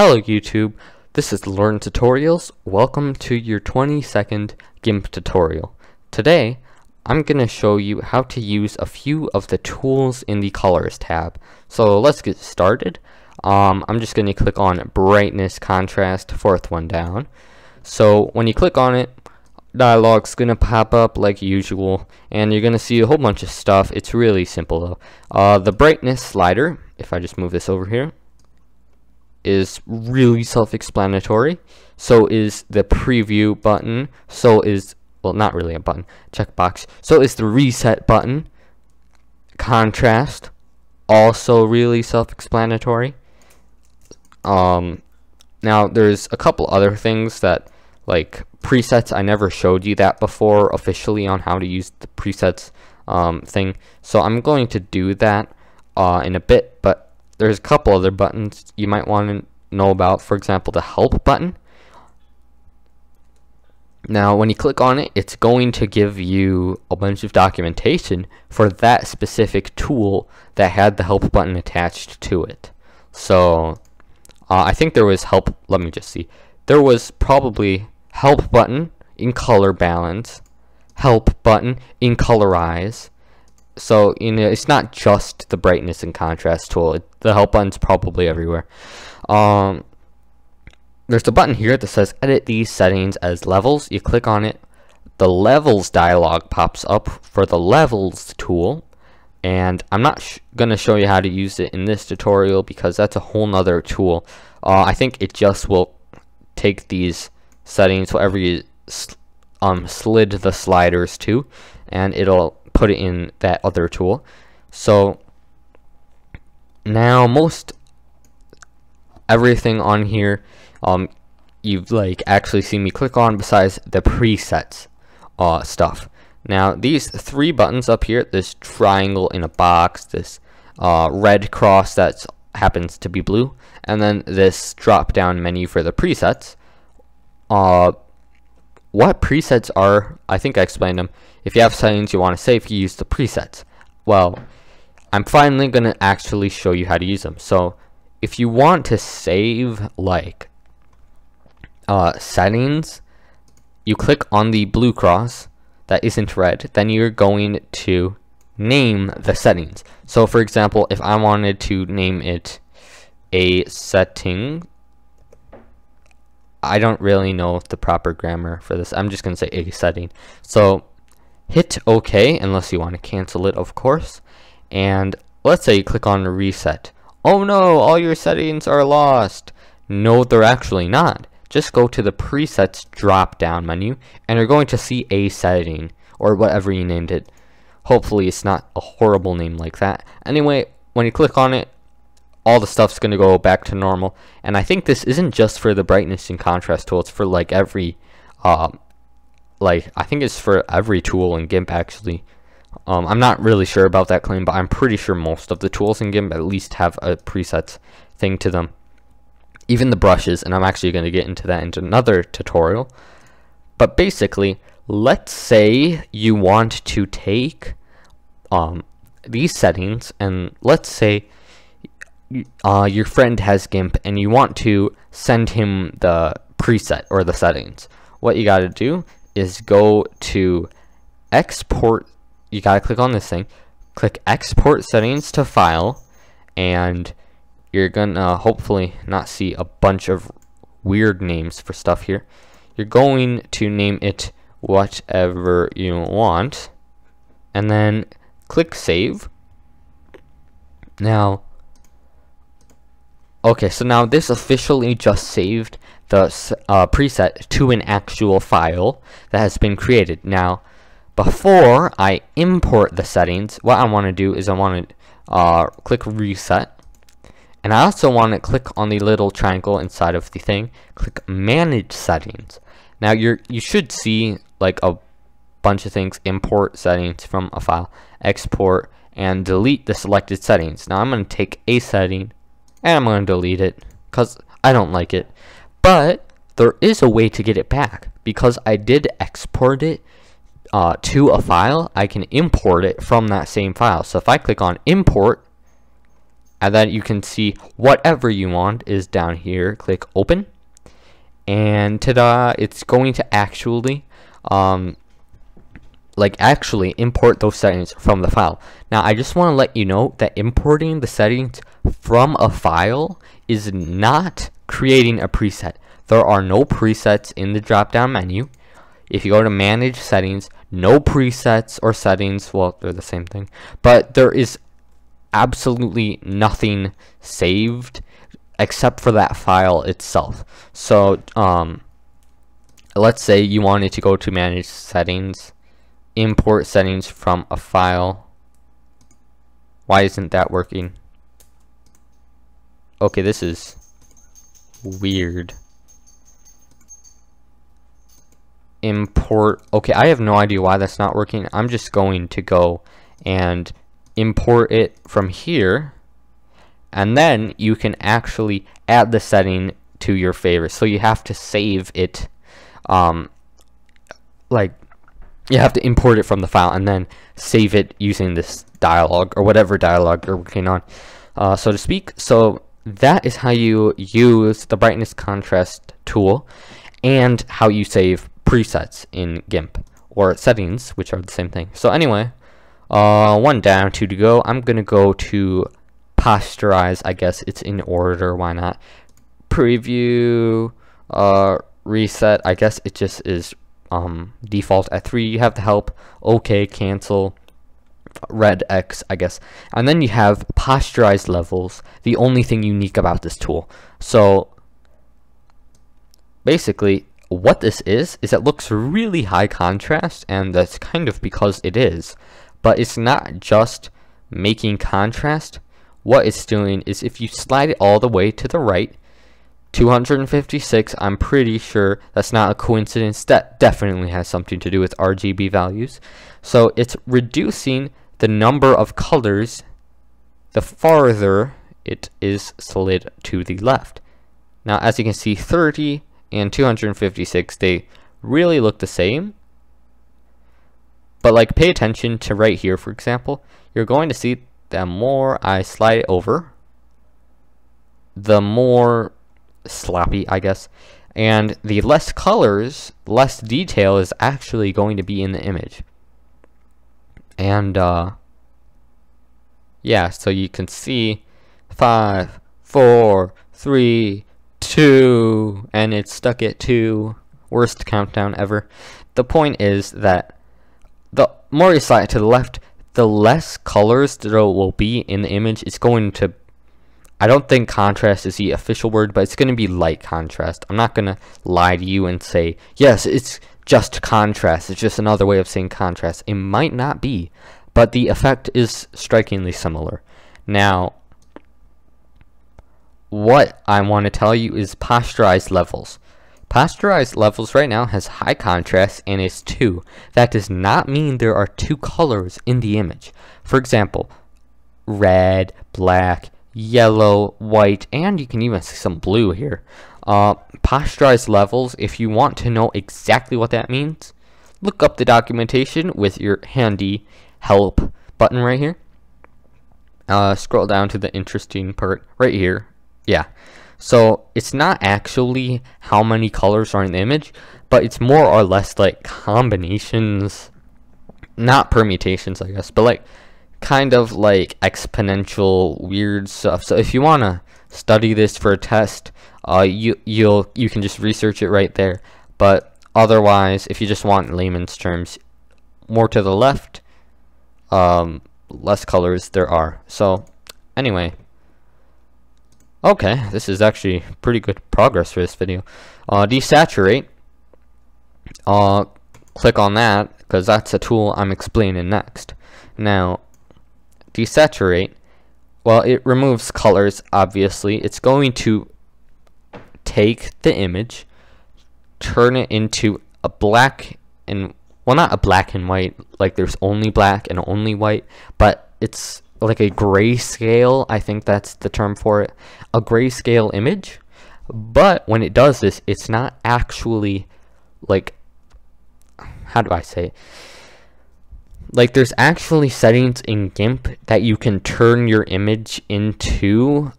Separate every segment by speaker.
Speaker 1: Hello YouTube, this is Learn Tutorials. Welcome to your 20 second GIMP tutorial. Today, I'm going to show you how to use a few of the tools in the Colors tab. So let's get started. Um, I'm just going to click on Brightness, Contrast, fourth one down. So when you click on it, dialog's going to pop up like usual, and you're going to see a whole bunch of stuff. It's really simple though. Uh, the brightness slider, if I just move this over here, is really self-explanatory. So is the preview button. So is, well, not really a button, checkbox. So is the reset button. Contrast, also really self-explanatory. Um, now there's a couple other things that, like presets, I never showed you that before officially on how to use the presets um, thing. So I'm going to do that uh, in a bit, but there's a couple other buttons you might want to know about. For example, the help button. Now, when you click on it, it's going to give you a bunch of documentation for that specific tool that had the help button attached to it. So, uh, I think there was help, let me just see. There was probably help button in color balance, help button in colorize, so you know it's not just the brightness and contrast tool. It, the help button's probably everywhere. Um, there's a button here that says edit these settings as levels. You click on it. The levels dialog pops up for the levels tool. And I'm not gonna show you how to use it in this tutorial because that's a whole nother tool. Uh, I think it just will take these settings whatever you um, slid the sliders to and it'll put it in that other tool. So now most everything on here um, you've like actually seen me click on besides the presets uh, stuff. Now these three buttons up here, this triangle in a box, this uh, red cross that happens to be blue, and then this drop down menu for the presets. Uh, what presets are, I think I explained them. If you have settings you want to save, you use the presets. Well, I'm finally going to actually show you how to use them. So, if you want to save, like, uh, settings, you click on the blue cross that isn't red, then you're going to name the settings. So, for example, if I wanted to name it a setting I don't really know the proper grammar for this. I'm just going to say a setting. So hit OK unless you want to cancel it, of course. And let's say you click on reset. Oh no, all your settings are lost. No, they're actually not. Just go to the presets drop down menu and you're going to see a setting or whatever you named it. Hopefully it's not a horrible name like that. Anyway, when you click on it, all the stuff's going to go back to normal. And I think this isn't just for the brightness and contrast tool. It's for like every, uh, like I think it's for every tool in GIMP actually. Um, I'm not really sure about that claim, but I'm pretty sure most of the tools in GIMP at least have a presets thing to them. Even the brushes, and I'm actually going to get into that in another tutorial. But basically, let's say you want to take um, these settings, and let's say uh, your friend has GIMP and you want to send him the preset or the settings, what you got to do is go to export. You got to click on this thing, click export settings to file, and you're gonna hopefully not see a bunch of weird names for stuff here. You're going to name it whatever you want, and then click save. Now, Okay, so now this officially just saved the uh, preset to an actual file that has been created. Now, before I import the settings, what I want to do is I want to uh, click reset. And I also want to click on the little triangle inside of the thing, click manage settings. Now you're you should see like a bunch of things, import settings from a file, export, and delete the selected settings. Now I'm going to take a setting, and I'm going to delete it because I don't like it. But there is a way to get it back because I did export it uh, to a file. I can import it from that same file. So if I click on import, and then you can see whatever you want is down here click open and ta-da it's going to actually um, like actually import those settings from the file. Now I just want to let you know that importing the settings from a file is not creating a preset. There are no presets in the drop down menu. If you go to manage settings no presets or settings well they're the same thing. But there is absolutely nothing saved except for that file itself. So um, let's say you wanted to go to manage settings, import settings from a file. Why isn't that working? Okay, this is weird. Import. Okay, I have no idea why that's not working. I'm just going to go and import it from here and then you can actually add the setting to your favorite so you have to save it um, like you have to import it from the file and then save it using this dialog or whatever dialog you're working on uh, so to speak so that is how you use the brightness contrast tool and how you save presets in GIMP or settings which are the same thing so anyway uh, one down, two to go. I'm gonna go to posterize. I guess it's in order. Why not? Preview, uh, reset. I guess it just is um, default at three. You have the help. Okay, cancel. Red X, I guess. And then you have posterized levels, the only thing unique about this tool. So basically, what this is, is it looks really high contrast, and that's kind of because it is but it's not just making contrast. What it's doing is if you slide it all the way to the right, 256, I'm pretty sure that's not a coincidence. That definitely has something to do with RGB values. So it's reducing the number of colors the farther it is slid to the left. Now, as you can see, 30 and 256, they really look the same, but like pay attention to right here, for example, you're going to see the more I slide over, the more sloppy, I guess, and the less colors, less detail is actually going to be in the image. And, uh, yeah, so you can see five, four, three, two, and it's stuck at two. Worst countdown ever. The point is that the more you slide to the left, the less colors there will be in the image. It's going to, I don't think contrast is the official word, but it's going to be light contrast. I'm not going to lie to you and say, yes, it's just contrast. It's just another way of saying contrast. It might not be, but the effect is strikingly similar. Now, what I want to tell you is posterized levels. Posterized levels right now has high contrast and is 2. That does not mean there are two colors in the image. For example, red, black, yellow, white, and you can even see some blue here. Uh, posterized levels, if you want to know exactly what that means, look up the documentation with your handy help button right here. Uh, scroll down to the interesting part right here. Yeah. So it's not actually how many colors are in the image, but it's more or less like combinations, not permutations, I guess, but like kind of like exponential weird stuff. So if you want to study this for a test, uh, you you'll you can just research it right there. But otherwise, if you just want layman's terms, more to the left, um, less colors there are. So anyway. Okay, this is actually pretty good progress for this video. Uh, desaturate. Uh, click on that because that's a tool I'm explaining next. Now, desaturate. Well, it removes colors. Obviously, it's going to take the image, turn it into a black and well, not a black and white. Like there's only black and only white, but it's like a grayscale, I think that's the term for it, a grayscale image. But when it does this, it's not actually like, how do I say? Like there's actually settings in GIMP that you can turn your image into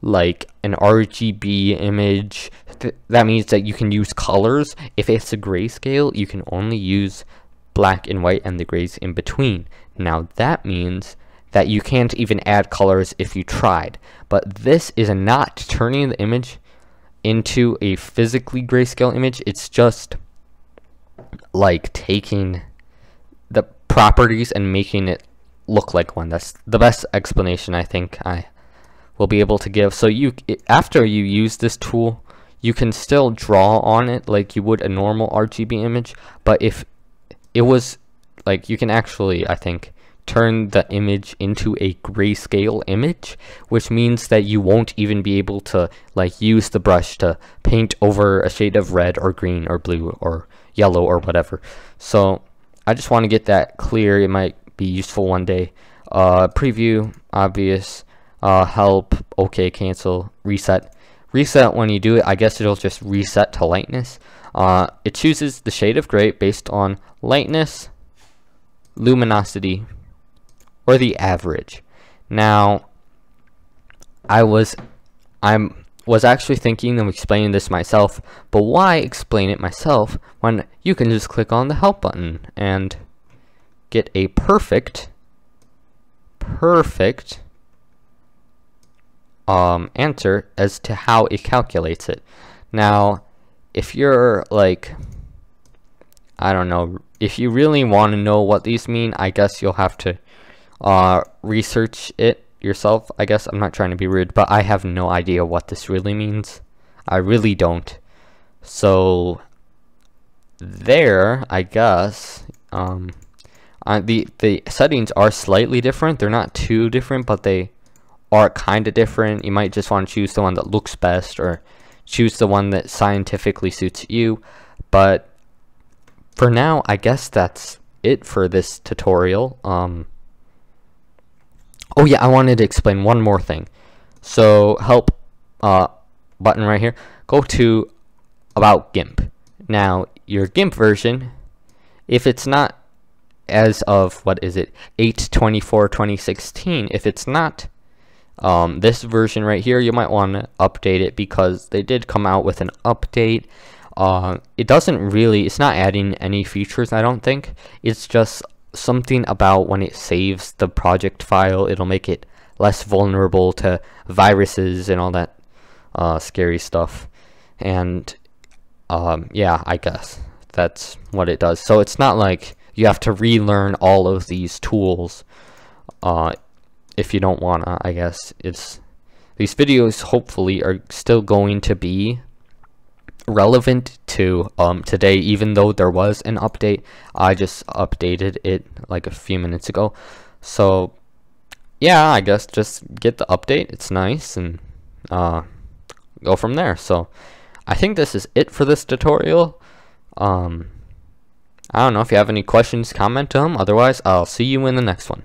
Speaker 1: like an RGB image. Th that means that you can use colors. If it's a grayscale, you can only use black and white and the grays in between. Now that means that you can't even add colors if you tried. But this is not turning the image into a physically grayscale image. It's just like taking properties and making it look like one. That's the best explanation I think I will be able to give. So you after you use this tool, you can still draw on it like you would a normal RGB image, but if it was like you can actually I think turn the image into a grayscale image, which means that you won't even be able to like use the brush to paint over a shade of red or green or blue or yellow or whatever. So I just want to get that clear. It might be useful one day. Uh, preview, obvious, uh, help, okay, cancel, reset. Reset, when you do it, I guess it'll just reset to lightness. Uh, it chooses the shade of gray based on lightness, luminosity, or the average. Now, I was, I'm was actually thinking of explaining this myself, but why explain it myself when you can just click on the help button and get a perfect, perfect um, answer as to how it calculates it. Now, if you're like, I don't know, if you really want to know what these mean, I guess you'll have to uh, research it yourself, I guess. I'm not trying to be rude, but I have no idea what this really means. I really don't. So, there, I guess, um, uh, the, the settings are slightly different. They're not too different, but they are kind of different. You might just want to choose the one that looks best or choose the one that scientifically suits you. But for now, I guess that's it for this tutorial. Um, Oh yeah, I wanted to explain one more thing. So help uh, button right here. Go to about GIMP. Now your GIMP version, if it's not as of what is it 824 2016 if it's not um, this version right here you might want to update it because they did come out with an update uh, it doesn't really it's not adding any features I don't think it's just something about when it saves the project file, it'll make it less vulnerable to viruses and all that uh, scary stuff. And um, yeah, I guess that's what it does. So it's not like you have to relearn all of these tools uh, if you don't wanna. I guess it's these videos hopefully are still going to be relevant to um, today, even though there was an update. I just updated it like a few minutes ago. So, yeah, I guess just get the update. It's nice and uh, go from there. So, I think this is it for this tutorial. Um, I don't know if you have any questions, comment them. Otherwise, I'll see you in the next one.